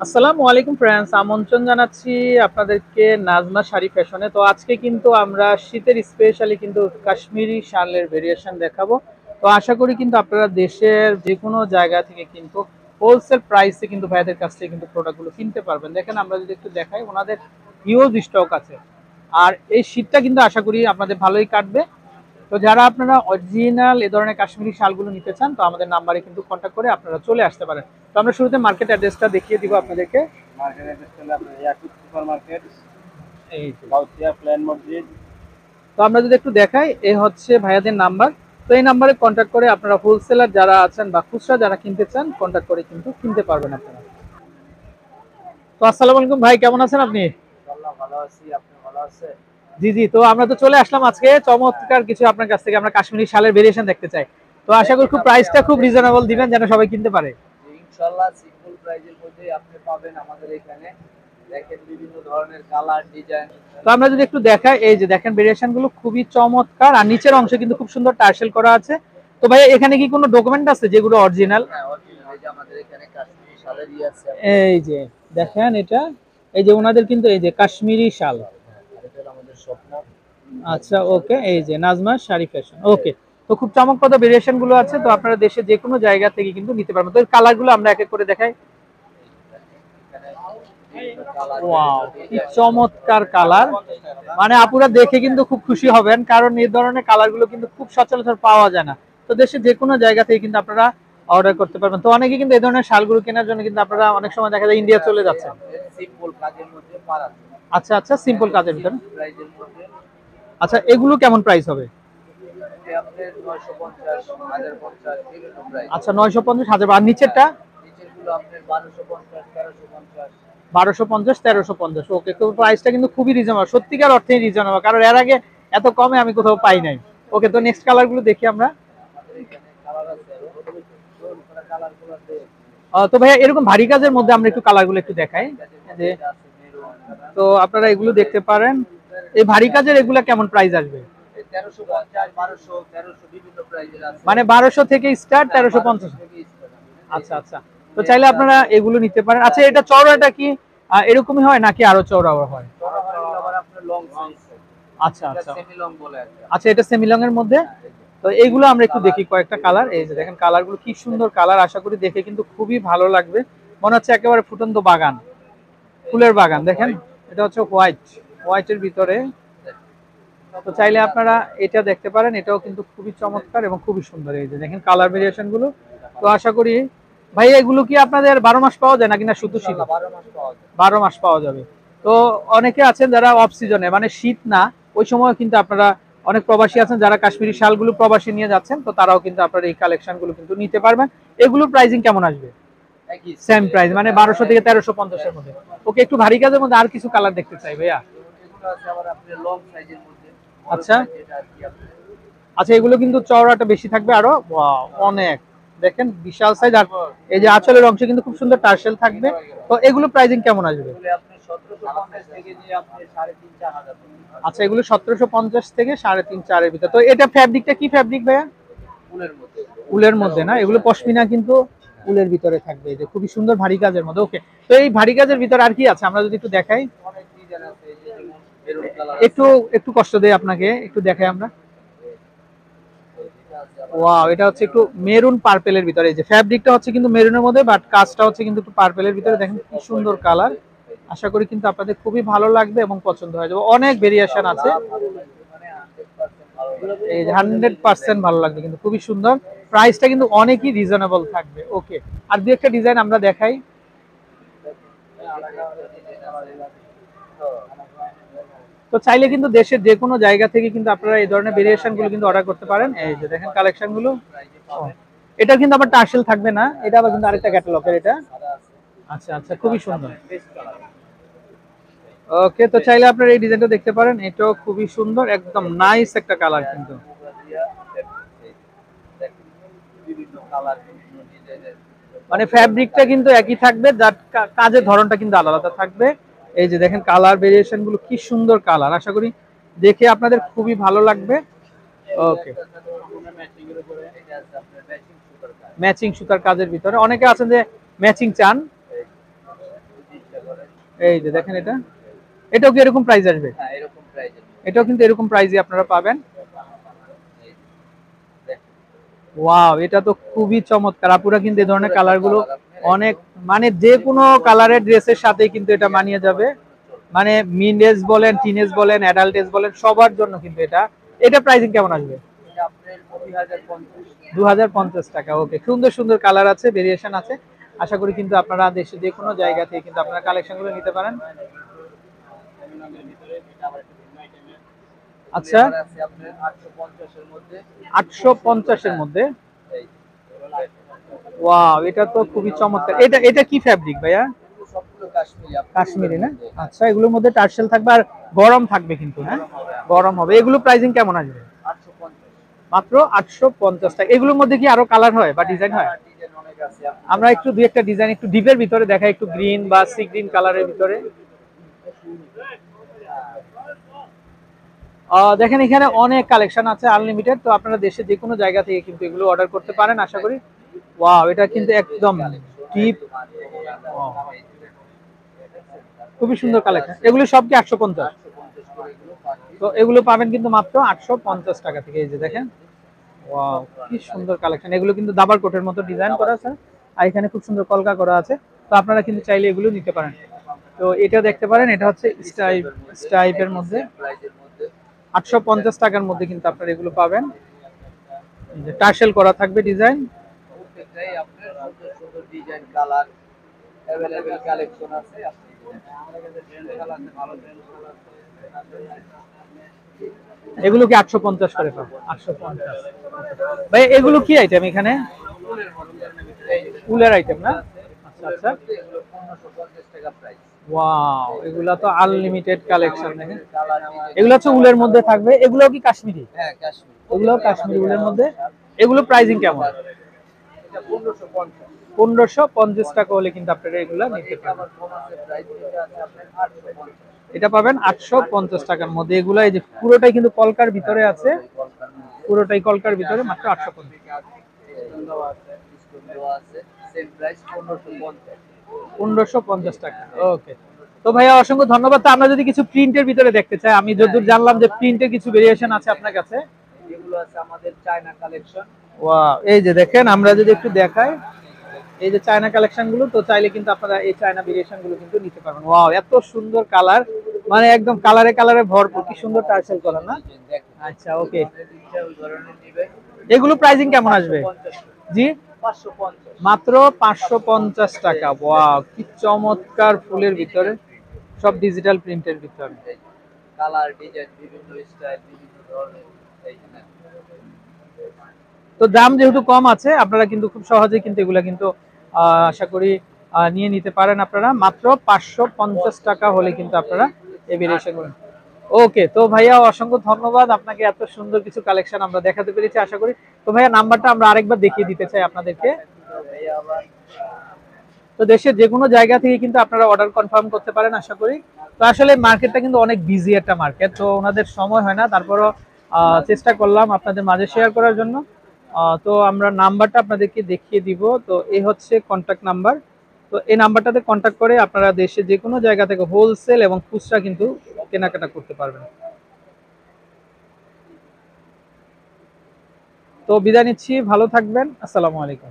আসসালামু আলাইকুম ফ্রেন্ডস আমন্ত্রণ জানাচ্ছি আপনাদেরকে নাজমা শাড়ি ফ্যাশনে তো আজকে কিন্তু আমরা শীতের স্পেশালি কিন্তু কাশ্মীরি শালের ভেরিয়েশন দেখাবো। তো আশা করি কিন্তু আপনারা দেশের যে কোনো জায়গা থেকে কিন্তু হোলসেল প্রাইসে কিন্তু ভাইদের কাছ থেকে কিন্তু প্রোডাক্টগুলো কিনতে পারবেন। দেখেন, আমরা যদি একটু দেখাই, ওনাদের হিউজ স্টক আছে। আর এই শীতটা কিন্তু আশা করি আপনাদের ভালোই কাটবে। তো যারা আপনারা অরিজিনাল এ ধরনের কাশ্মীরি শালগুলো নিতে চান তো আমাদের নাম্বারে কিন্তু কন্ট্যাক্ট করে আপনারা চলে আসতে পারেন। তো আমরা শুরুতে মার্কেট অ্যাড্রেসটা দেখিয়ে দিব আপনাদেরকে। Market address Yakub super market এই যে। প্ল্যান মসজিদ তো আমরা যদি একটু দেখাই এ হচ্ছে ভাইয়াদের নাম্বার। তো এই নাম্বারে কন্ট্যাক্ট করে আপনারা হোলসেলার যারা আছেন বা খুচরা যারা কিনতে চান কন্ট্যাক্ট করে কিন্তু কিনতে পারবেন আপনারা। তো আসসালামু আলাইকুম ভাই কেমন আছেন আপনি? ভালো আছি আপনি ভালো আছেন? জি জি তো আমরা তো চলে আসলাম আজকে। চমৎকার কিছু আপনার কাছ থেকে আমরা কাশ্মীরি শালের ভেরিয়েশন দেখতে চাই। তো আশা করি খুব প্রাইসটা খুব রিজনেবল দিবেন যেন সবাই কিনতে পারে। ইনশাআল্লাহ সিম্পল প্রাইজের মধ্যে আপনি পাবেন আমাদের এখানে। দেখেন বিভিন্ন ধরনের কালার ডিজাইন তো আমরা যদি একটু দেখাই এই যে দেখেন ভেরিয়েশনগুলো খুবই চমৎকার আর নিচের অংশে কিন্তু খুব সুন্দর টার্সেল করা আছে। তো ভাই এখানে কি কোনো ডকুমেন্ট আছে যেগুলো অরিজিনাল হ্যাঁ এই যে আমাদের এখানে কাশ্মীরি শালের আছে। এই যে দেখেন এটা এই যে ওনাদের কিন্তু এই যে কাশ্মীরি শাল আর এটা হলো আমাদের স্বপ্ন আচ্ছা ওকে এই যে নাজমা শাড়ি ফ্যাশন ওকে। তো খুব চমকপ্রদ ভেরিয়েশনগুলো আছে তো আপনারা দেশে যে কোনো জায়গা থেকে কিন্তু নিতে পারবেন। তো কালারগুলো আমরা এক এক করে দেখাই। ওয়াও কি চমৎকার কালার মানে আপুরা দেখে কিন্তু খুব খুশি হবেন কারণ এই ধরনের কালারগুলো কিন্তু খুব সচরাচর পাওয়া যায় না। তো দেশের যে কোনো জায়গা থেকে কিন্তু আপনারা অর্ডার করতে পারবেন। তো অনেকে কিন্তু এই ধরনের শালগুলো কেনার জন্য কিন্তু আপনারা অনেক সময় দেখা যায় ইন্ডিয়া চলে যাচ্ছেন। আচ্ছা আচ্ছা সিম্পল কাজের ভিতরে। আচ্ছা এগুলো কেমন প্রাইস হবে? এটা আপনার 950 1050 বিভিন্ন প্রাইস আচ্ছা নয়শো পঞ্চাশ হাজার আর নিচেরটা? নিচেরগুলো আপনার 1250 1350 বারোশো পঞ্চাশ তেরোশো পঞ্চাশ ওকে তো প্রাইসটা কিন্তু খুবই রিজনেবল সত্যিকার অর্থে রিজনেবল কারণ এর আগে এত কমে আমি কোথাও পাই নাই। ওকে তো নেক্সট কালারগুলো দেখি আমরা। তো ভাইয়া এরকম ভারী কাজের মধ্যে আমরা একটু কালারগুলো একটু দেখাই। যে তো আপনারা এগুলো দেখতে পারেন। এই ভারী কাজের এগুলা কেমন প্রাইস আসবে? মানে বারোশো থেকে স্টার্ট তেরোশো পঞ্চাশ। আচ্ছা আচ্ছা। তো চাইলে আপনারা এগুলো নিতে পারেন। আচ্ছা এটা চওড়াটা কি এরকমই হয় নাকি আরও চওড়া হয়? আচ্ছা আচ্ছা। সেমি লং বলে আর কি। আচ্ছা এটা সেমিলং এর মধ্যে? তো এইগুলো আমরা একটু দেখি কয়েকটা কালার। এই যে দেখেন। কালারগুলো কি সুন্দর কালার। আশা করি দেখে কিন্তু খুবই ভালো লাগবে। মনে হচ্ছে একেবারে ফুটন্ত বাগান। ফুলের বাগান দেখেন? এটা হচ্ছে হোয়াইট হোয়াইটের ভিতরে। তো চাইলে আপনারা এটা দেখতে পারেন এটাও কিন্তু খুবই চমৎকার এবং খুবই সুন্দর। এই যে দেখেন কালার ভেরিয়েশনগুলো তো আশা করি ভাই এগুলো কি আপনাদের বারো মাস পাওয়া যায় নাকি না শুধু শীত? বারো মাস পাওয়া যায়। বারো মাস পাওয়া যাবে। তো অনেকে আছেন যারা অফ সিজনে মানে শীত না ওই সময় কিন্তু আপনারা অনেক প্রবাসী আছেন যারা কাশ্মীরি শালগুলো প্রবাসী নিয়ে যাচ্ছেন তো তারাও কিন্তু আপনারা এই কালেকশনগুলো কিন্তু নিতে পারবেন। এগুলোর প্রাইসিং কেমন আসবে? সেম প্রাইস মানে বারোশো থেকে তেরোশো পঞ্চাশের মধ্যে। ওকে একটু ভারী কাজের মধ্যে আর কিছু কালার দেখতে চাই ভাইয়া। আচ্ছা। আচ্ছা এগুলো কিন্তু চওড়াটা বেশি থাকবে আরও? অনেক। দেখেন বিশাল সাইজ আর এই যে আঁচলের অংশে কিন্তু খুব সুন্দর টার্সেল থাকবে। তো এগুলো প্রাইসিং কেমন আসবে? আচ্ছা এগুলো সতেরোশো পঞ্চাশ থেকে সাড়ে তিন চারের ভিতরে। তো এটা ফ্যাব্রিকটা কি ফ্যাব্রিক ভাইয়া? উলের মধ্যে। না? এগুলো পশমিনা কিন্তু উলের ভিতরে থাকবে। এই যে খুবই সুন্দর ভারী কাজের মধ্যে। ওকে তো এই ভারী কাজের ভিতরে আর কি আছে? আমরা যদি একটু দেখাই। অনেক ডিজাইন আছে এই যে যেমন মেরুন কালার একটু একটু কষ্ট দেয় আপনাকে, একটু দেখাই আমরা। ওয়াও এটা হচ্ছে একটু মেরুন পার্পেলের ভিতরে। যে ফ্যাব্রিকটা হচ্ছে কিন্তু মেরুনের মধ্যে বাট কাজটা হচ্ছে কিন্তু একটু পার্পেলের ভিতরে। দেখেন কি সুন্দর কালার আশা করি কিন্তু আপনাদের খুবই ভালো লাগবে এবং পছন্দ হয়ে যাবে। অনেক ভেরিয়েশন আছে। এই হান্ড্রেড পার্সেন্ট ভালো লাগবে কিন্তু, খুবই সুন্দর। প্রাইসটা কিন্তু অনেকই রিজনেবল থাকবে। ওকে আর দু একটা ডিজাইন আমরা দেখাই। তো চাইলে কিন্তু দেশের যে কোনো জায়গা থেকে কিন্তু আপনারা এই ধরনের ভেরিয়েশনগুলো কিন্তু অর্ডার করতে পারেন। এই যে দেখেন কালেকশনগুলো। এটা কিন্তু আবার টার্সেল থাকবে না এটা আবার কিন্তু আরেকটা ক্যাটালগের এটা। আচ্ছা আচ্ছা খুবই সুন্দর। ওকে তো চাইলে আপনারা এই ডিজাইনটা দেখতে পারেন এটাও খুবই সুন্দর একদম নাইস একটা কালার কিন্তু। মানে ফ্যাব্রিকটা কিন্তু একই থাকবে যার কাজের ধরনটা কিন্তু আলাদা থাকবে। এই যে দেখেন কালার ভেরিয়েশনগুলো কি সুন্দর কালার আশা করি দেখে আপনাদের খুবই ভালো লাগবে। ওকে ম্যাচিং সুতার কাজের ভিতরে। অনেকে আছেন যে ম্যাচিং চান। এই যে দেখেন এটা। এটাও কি এরকম প্রাইস আসবে? হ্যাঁ এরকম প্রাইজের এটাও কিন্তু এরকম প্রাইসে আপনারা পাবেন। ওয়াও এটা তো খুবই চমৎকার। আপুরা কিন্তু এই ধরনের কালারগুলো অনেক মানে যে কোনো কালারের ড্রেসের সাথে কিন্তু এটা মানিয়ে যাবে। মানে মিনেজ বলেন টিনেজ বলেন অ্যাডাল্ট এজ বলেন সবার জন্য কিন্তু এটা। এটা প্রাইসিং কেমন আসবে? দু টাকা ওকে সুন্দর সুন্দর কালার আছে ভেরিয়েশন আছে। আশা করি কিন্তু আপনারা দেশে যে কোনো জায়গা থেকে কিন্তু আপনারা কালেকশনগুলো নিতে পারেন। আচ্ছা। আটশো পঞ্চাশের মধ্যে। ওয়াও এটা তো খুবই চমৎকার। এটা এটা কি ভাইয়া? কাশ্মীরি না? আচ্ছা এগুলোর মধ্যে টার্সেল থাকবে আর গরম থাকবে কিন্তু হ্যাঁ? গরম হবে। এগুলো প্রাইসিং কেমন আসবে? মাত্র আটশো পঞ্চাশ টাকা। এগুলোর মধ্যে কি আরও কালার হয় বা ডিজাইন হয়? আমরা একটু দুই একটা ডিজাইন একটু ডিপের ভিতরে দেখাই, একটু গ্রিন বা সি গ্রিন কালারের ভিতরে। দেখেন এখানে অনেক কালেকশন আছে আনলিমিটেড তো আপনারা দেশে যে কোনো জায়গা থেকে কিন্তু এগুলো অর্ডার করতে পারেন, আশা করি। ওয়াও এটা কিন্তু একদম ডিপ খুবই সুন্দর কালেকশন এগুলো সব কি আটশো পঞ্চাশ? তো এগুলো পাবেন কিন্তু মাত্র আটশো পঞ্চাশ টাকা থেকে, এই যে দেখেন। কি সুন্দর কালেকশন এগুলো কিন্তু দাবার কোটের মতো ডিজাইন করা আছে। আর এখানে খুব সুন্দর কলকা করা আছে। তো আপনারা কিন্তু চাইলে এগুলো নিতে পারেন। তো এটা দেখতে পারেন, এটা হচ্ছে স্টাইপ, স্টাইপের মধ্যে। আটশো পঞ্চাশ টাকার মধ্যে কিন্তু আপনারা এগুলো পাবেন। টার্সেল করা থাকবে ডিজাইন প্রত্যেকটাই আপনার সুন্দর সুন্দর ডিজাইন কালার অ্যাভেলেবেল কালেকশন আছে আপনি ভালো এগুলো কি আটশো পঞ্চাশ করে পাবো আটশো পঞ্চাশ। ভাই এগুলো কি আইটেম এখানে? উলের আইটেম না? আচ্ছা আচ্ছা। ওয়াও এগুলা তো আনলিমিটেড কালেকশন দেখেন এগুলো হচ্ছে উলের মধ্যে থাকবে। এগুলো কি কাশ্মীরি? হ্যাঁ কাশ্মীর। এগুলো কাশ্মীরি উলের মধ্যে? এগুলো প্রাইসিং কেমন? পনেরোশো পঞ্চাশ। টাকা হলে কিন্তু আপনারা এগুলো নিতে পারবেন। আবার কমার্সের প্রাইস এটা আছে আপনার আটশো পঞ্চাশ। এটা পাবেন আটশো পঞ্চাশ টাকার মধ্যে। এগুলো এই যে পুরোটাই কিন্তু কলকার ভিতরে আছে। পুরোটাই কলকার ভিতরে মাত্র আটশো পঞ্চাশ। পনেরোশো পঞ্চাশ। টাকা। ওকে তো ভাইয়া অসংখ্য ধন্যবাদ। তো আমরা যদি কিছু প্রিন্টের ভিতরে দেখতে চাই আমি যতদূর জানলাম যে প্রিন্টের কিছু ভেরিয়েশন আছে আপনার কাছে। এগুলো আছে আমাদের চায়না কালেকশন ওয়াও এই যে দেখেন আমরা যদি একটু দেখাই এই যে চায়না কালেকশনগুলো তো চাইলে কিন্তু আপনারা এই চায়না ভেরিয়েশনগুলো কিন্তু নিতে পারবেন। ওয়াও এত সুন্দর কালার মানে একদম কালারে কালারে ভরপুর কি সুন্দর টার্সেল করা না? আচ্ছা ওকে এগুলো প্রাইসিং কেমন আসবে? জি? মাত্র পাঁচশো পঞ্চাশ টাকা। ওয়াও কি চমৎকার ফুলের ভিতরে। সব ডিজিটাল প্রিন্টের ভিতরে। কালার ডিজাইন বিভিন্ন স্টাইল বিভিন্ন ধরনের। তো দাম যেহেতু কম আছে, আপনারা কিন্তু খুব সহজেই কিন্তু এগুলা কিন্তু আশা করি নিয়ে নিতে পারেন আপনারা। মাত্র পাঁচশো পঞ্চাশ টাকা হলে কিন্তু আপনারা এই ভেরিয়েশন ওকে তো ভাইয়া, অসংখ্য ধন্যবাদ। আপনাকে এত সুন্দর কিছু কালেকশন আমরা দেখাতে পেরেছি, আশা করি। তো ভাইয়া নাম্বারটা আমরা আরেকবার দেখিয়ে দিতে চাই আপনাদেরকে। তো দেশের যে কোনো জায়গা থেকে কিন্তু আপনারা অর্ডার কনফার্ম করতে পারেন, আশা করি। তো আসলে মার্কেটটা কিন্তু অনেক বিজি একটা মার্কেট তো ওনাদের সময় হয় না। তারপরও চেষ্টা করলাম আপনাদের মাঝে শেয়ার করার জন্য। তো আমরা নাম্বারটা আপনাদেরকে দেখিয়ে দিব। তো এই হচ্ছে কন্ট্যাক্ট নাম্বার তো এই নাম্বারটাতে কন্ট্যাক্ট করে আপনারা দেশে যে কোনো জায়গা থেকে হোলসেল এবং খুচরা কিন্তু কেনাকাটা করতে পারবেন। তো বিদায় নিচ্ছি। ভালো থাকবেন। আসসালামু আলাইকুম।